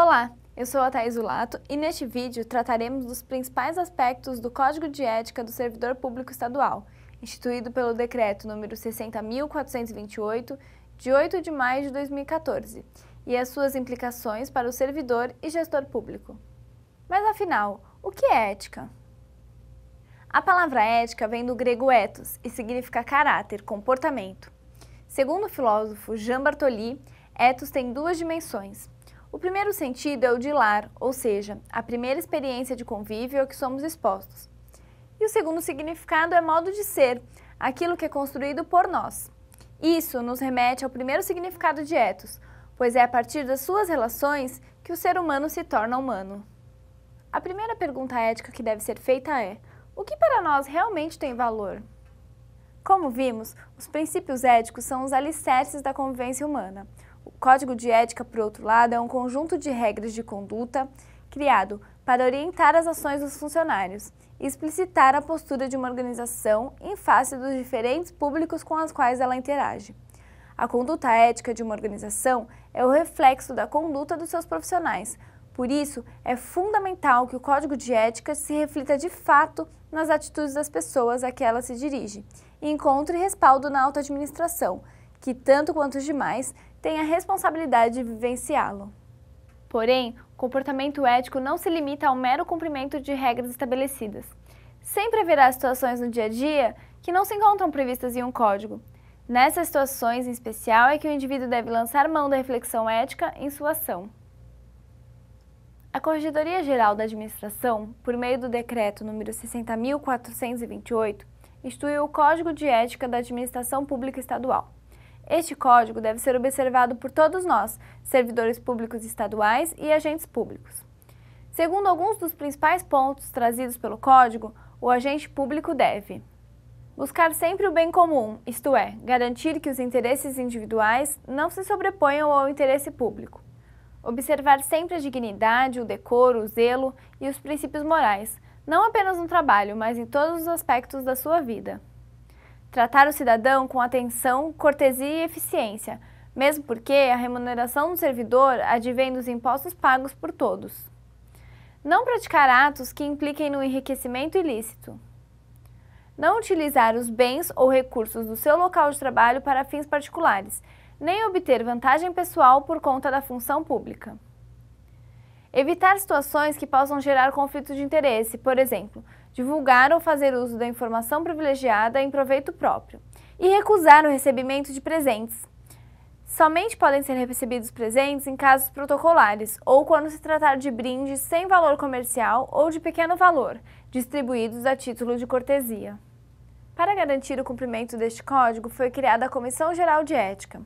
Olá, eu sou a Thais Ulato e neste vídeo trataremos dos principais aspectos do Código de Ética do Servidor Público Estadual, instituído pelo Decreto número 60.428, de 8 de maio de 2014, e as suas implicações para o servidor e gestor público. Mas afinal, o que é ética? A palavra ética vem do grego ethos e significa caráter, comportamento. Segundo o filósofo Jean Bartoli, ethos tem duas dimensões, o primeiro sentido é o de lar, ou seja, a primeira experiência de convívio a que somos expostos. E o segundo significado é modo de ser, aquilo que é construído por nós. Isso nos remete ao primeiro significado de ethos, pois é a partir das suas relações que o ser humano se torna humano. A primeira pergunta ética que deve ser feita é: o que para nós realmente tem valor? Como vimos, os princípios éticos são os alicerces da convivência humana. Código de Ética, por outro lado, é um conjunto de regras de conduta criado para orientar as ações dos funcionários e explicitar a postura de uma organização em face dos diferentes públicos com os quais ela interage. A conduta ética de uma organização é o reflexo da conduta dos seus profissionais. Por isso, é fundamental que o código de ética se reflita de fato nas atitudes das pessoas a que ela se dirige e encontre respaldo na auto-administração, que, tanto quanto os demais, tem a responsabilidade de vivenciá-lo. Porém, o comportamento ético não se limita ao mero cumprimento de regras estabelecidas. Sempre haverá situações no dia a dia que não se encontram previstas em um código. Nessas situações, em especial, é que o indivíduo deve lançar mão da reflexão ética em sua ação. A Corregedoria Geral da Administração, por meio do Decreto nº 60.428, instituiu o Código de Ética da Administração Pública Estadual. Este código deve ser observado por todos nós, servidores públicos estaduais e agentes públicos. Segundo alguns dos principais pontos trazidos pelo código, o agente público deve buscar sempre o bem comum, isto é, garantir que os interesses individuais não se sobreponham ao interesse público. Observar sempre a dignidade, o decoro, o zelo e os princípios morais, não apenas no trabalho, mas em todos os aspectos da sua vida. Tratar o cidadão com atenção, cortesia e eficiência, mesmo porque a remuneração do servidor advém dos impostos pagos por todos. Não praticar atos que impliquem no enriquecimento ilícito. Não utilizar os bens ou recursos do seu local de trabalho para fins particulares, nem obter vantagem pessoal por conta da função pública. Evitar situações que possam gerar conflitos de interesse, por exemplo, divulgar ou fazer uso da informação privilegiada em proveito próprio, e recusar o recebimento de presentes. Somente podem ser recebidos presentes em casos protocolares ou quando se tratar de brindes sem valor comercial ou de pequeno valor, distribuídos a título de cortesia. Para garantir o cumprimento deste código, foi criada a Comissão Geral de Ética.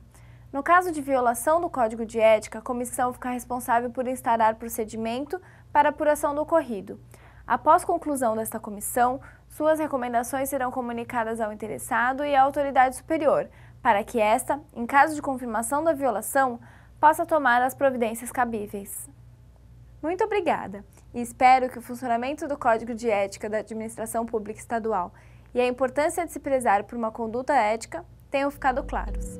No caso de violação do Código de Ética, a comissão fica responsável por instaurar procedimento para apuração do ocorrido. Após conclusão desta comissão, suas recomendações serão comunicadas ao interessado e à autoridade superior, para que esta, em caso de confirmação da violação, possa tomar as providências cabíveis. Muito obrigada e espero que o funcionamento do Código de Ética da Administração Pública Estadual e a importância de se prezar por uma conduta ética tenham ficado claros.